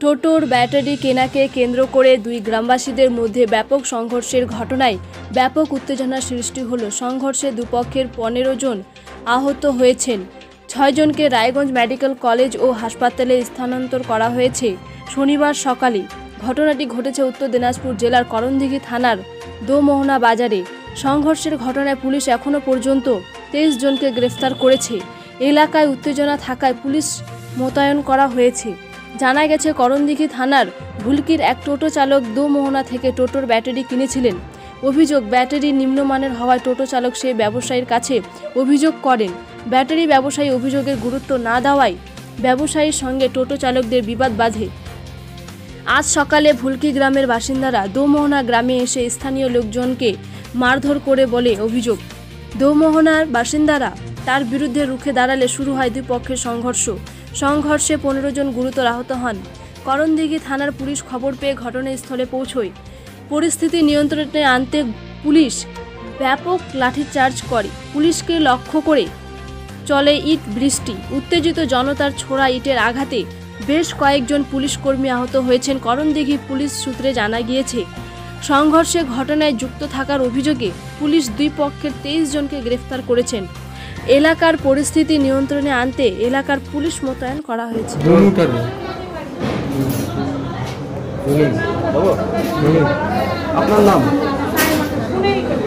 টোটোর ব্যাটারি কেনাকে কেন্দ্র করে দুই গ্রামবাসীদের মধ্যে ব্যাপক সংঘর্ষের ঘটনায় ব্যাপক উত্তেজনা সৃষ্টি হলো। সংঘর্ষে দুপক্ষের পনেরো জন আহত হয়েছেন। ছয়জনকে রায়গঞ্জ মেডিকেল কলেজ ও হাসপাতালে স্থানান্তর করা হয়েছে শনিবার সকালে। ঘটনাটি ঘটেছে উত্তর দিনাজপুর জেলার করণদিঘি থানার দোমোহনা বাজারে। সংঘর্ষের ঘটনায় পুলিশ এখনও পর্যন্ত তেইশ জনকে গ্রেফতার করেছে। এলাকায় উত্তেজনা থাকায় পুলিশ মোতায়েন করা হয়েছে। জানা গেছে, করণদিঘি থানার ভুলকির এক টোটো চালক দোমোহনা থেকে টোটোর ব্যাটারি কিনেছিলেন। অভিযোগ, ব্যাটারি নিম্নমানের হওয়ায় টোটো চালক সেই ব্যবসায়ীর কাছে অভিযোগ করেন। ব্যাটারি ব্যবসায়ী অভিযোগের গুরুত্ব না দেওয়ায় ব্যবসায়ীর সঙ্গে টোটো চালকদের বিবাদ বাধে। আজ সকালে ভুলকি গ্রামের বাসিন্দারা দোমোহনা গ্রামে এসে স্থানীয় লোকজনকে মারধর করে বলে অভিযোগ। দোমোহনার বাসিন্দারা তার বিরুদ্ধে রুখে দাঁড়ালে শুরু হয় দুই পক্ষের সংঘর্ষ। সংঘর্ষে পনেরো জন গুরুতর আহত হন। করণদিঘি থানার পুলিশ খবর পেয়ে ঘটনাস্থলে পৌঁছয়। পরিস্থিতি নিয়ন্ত্রণে আনতে পুলিশ ব্যাপক লাঠিচার্জ করে। পুলিশকে লক্ষ্য করে চলে ইট বৃষ্টি। উত্তেজিত জনতার ছোড়া ইটের আঘাতে বেশ কয়েকজন পুলিশ কর্মী আহত হয়েছেন করণদিঘি পুলিশ সূত্রে জানা গিয়েছে। সংঘর্ষে ঘটনায় যুক্ত থাকার অভিযোগে পুলিশ দুই পক্ষের তেইশ জনকে গ্রেফতার করেছেন। এলাকার পরিস্থিতি নিয়ন্ত্রণে আনতে এলাকার পুলিশ মোতায়েন করা হয়েছে। আপনার নাম?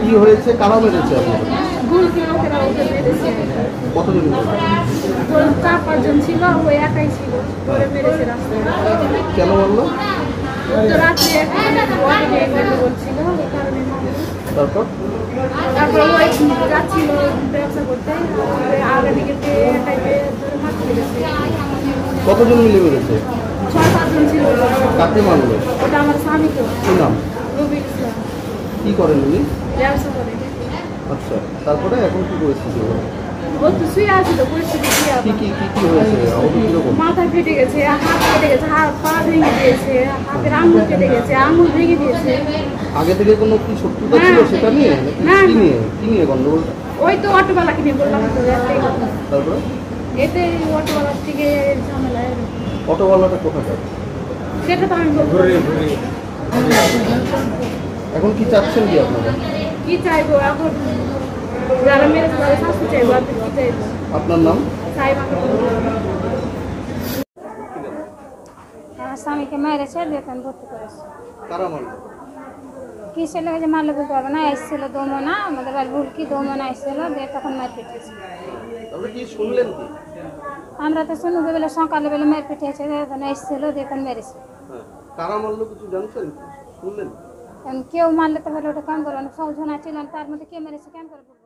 কি হয়েছে? কারা মেরেছে আপনার? ভুল কি লোকেরা ওকে মেরেছে কতজন চার পাঁচজন ছিল ওই একাই ছিল। ওরে মেরেছে রাস্তায়। কেন বলল রাত্রে বলছিল ওই কারণে। তারপর? তারপর ওই যাচ্ছিল ব্যবসা করতে কতজন মিলে বেরোচ্ছে ছয় ছিল কাকে মানলো ওটা আমার স্বামীকে কি নাম? রবি ইসলাম। কি করেন উনি? ব্যবসা আচ্ছা তারপরে এখন কি পরিস্থিতি? শুয়ে আছে তো পরিস্থিতি কি মাথা ফেটে গেছে হাত গেছে হাত পা ভেঙে দিয়েছে হাতের আঙুল কেটে গেছে আঙুল ভেঙে দিয়েছে। আগে থেকে কোনো কি শত্রুতা ছিল। সেটা নিয়ে? না, কি নিয়ে? কি নিয়ে গন্ডগোলটা ওই তো অটোওয়ালা কিনে বললাম তো এতে অটোওয়ালার থেকে ঝামেলা। অটোওয়ালাটা কোথাকার? সেটা তো আমি বলব এখন কি চাচ্ছেন কি আপনারা? কি চাইব? এখন যারা মেরেছে তাদের শাস্তি আপনার নাম? স্বামীকে মেরেছে ভর্তি করেছে। মারলে? বলতে পারবে না এসেছিল দোমনা আমাদের বাড়ি ভুলকি দোমনা এসেছিল দিয়ে তখন মার আমরা তো শুনু বেলা সকালে বেলা মের তখন এসেছিল দিয়ে তখন মেরেছে। হ্যাঁ কারা মারলো কিছু জানছেন? শুনলেন? কেউ মারলে তো বলে ওটা কেমন করবেন সব জন ছিলেন তার মধ্যে কে মেরেছে কেমন করে বলব